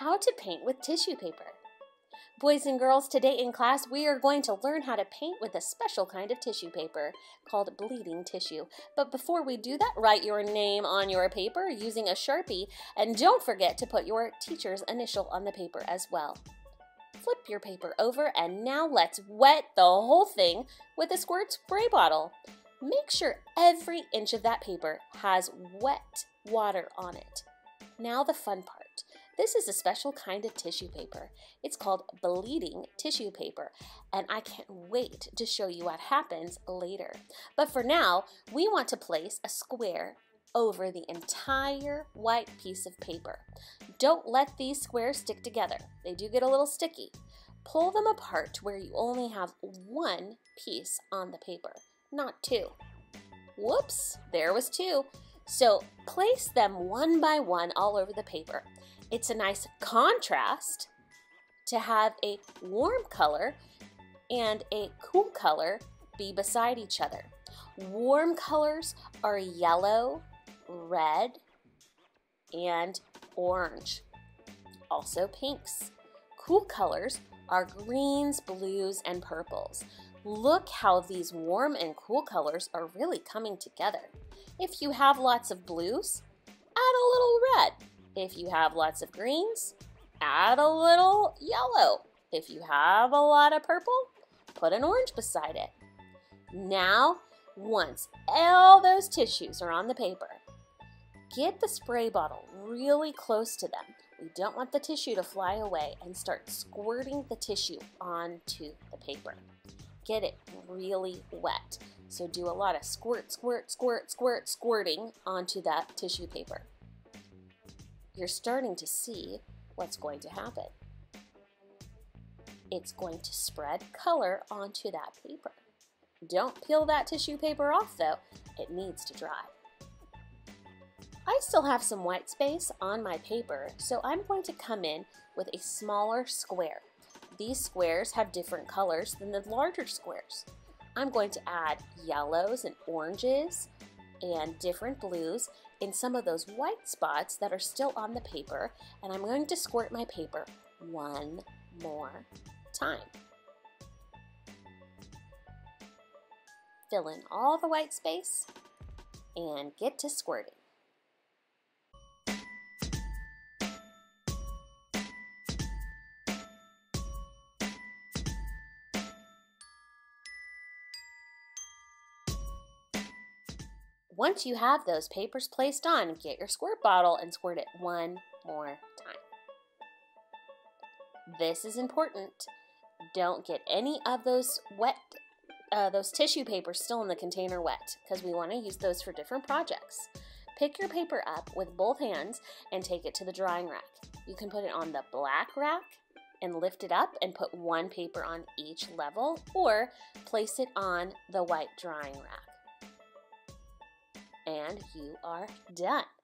how to paint with tissue paper. Boys and girls, today in class we are going to learn how to paint with a special kind of tissue paper called bleeding tissue. But before we do that, write your name on your paper using a Sharpie and don't forget to put your teacher's initial on the paper as well. Flip your paper over and now let's wet the whole thing with a squirt spray bottle. Make sure every inch of that paper has wet water on it. Now the fun part. This is a special kind of tissue paper. It's called bleeding tissue paper, and I can't wait to show you what happens later. But for now, we want to place a square over the entire white piece of paper. Don't let these squares stick together. They do get a little sticky. Pull them apart to where you only have one piece on the paper, not two. Whoops, there was two. So place them one by one all over the paper. It's a nice contrast to have a warm color and a cool color be beside each other. Warm colors are yellow, red, and orange. Also pinks. Cool colors are greens, blues, and purples. Look how these warm and cool colors are really coming together. If you have lots of blues, add a little red. If you have lots of greens, add a little yellow. If you have a lot of purple, put an orange beside it. Now, once all those tissues are on the paper, get the spray bottle really close to them. We don't want the tissue to fly away and start squirting the tissue onto the paper. Get it really wet. So do a lot of squirt, squirt, squirt, squirt, squirting onto that tissue paper you're starting to see what's going to happen. It's going to spread color onto that paper. Don't peel that tissue paper off though, it needs to dry. I still have some white space on my paper, so I'm going to come in with a smaller square. These squares have different colors than the larger squares. I'm going to add yellows and oranges and different blues in some of those white spots that are still on the paper and I'm going to squirt my paper one more time. Fill in all the white space and get to squirting. Once you have those papers placed on, get your squirt bottle and squirt it one more time. This is important. Don't get any of those wet, uh, those tissue papers still in the container wet because we want to use those for different projects. Pick your paper up with both hands and take it to the drying rack. You can put it on the black rack and lift it up and put one paper on each level or place it on the white drying rack and you are done.